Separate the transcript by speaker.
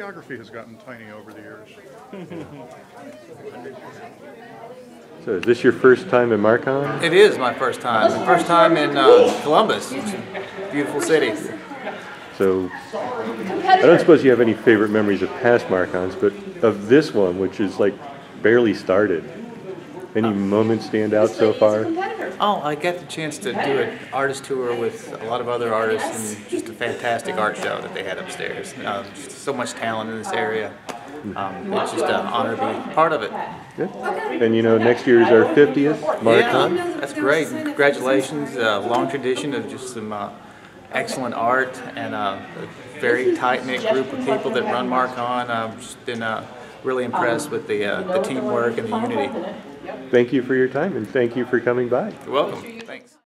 Speaker 1: videography has gotten tiny over the years.
Speaker 2: So is this your first time in Marcon?
Speaker 3: It is my first time. First time in uh, Columbus. Beautiful city.
Speaker 2: So I don't suppose you have any favorite memories of past Marcons, but of this one, which is like barely started. Any moments stand out so far?
Speaker 3: Oh, I got the chance to do an artist tour with a lot of other artists and just a fantastic art show that they had upstairs. Um, so much talent in this area. Um, it's just an honor to be part of it.
Speaker 2: Good. And you know, next year is our 50th Marcon.
Speaker 3: Yeah, that's great. Congratulations. Uh, long tradition of just some uh, excellent art and uh, a very tight knit group of people that run Marcon. I've just been uh, really impressed with the, uh, the teamwork and the unity.
Speaker 2: Thank you for your time and thank you for coming by.
Speaker 3: You're welcome.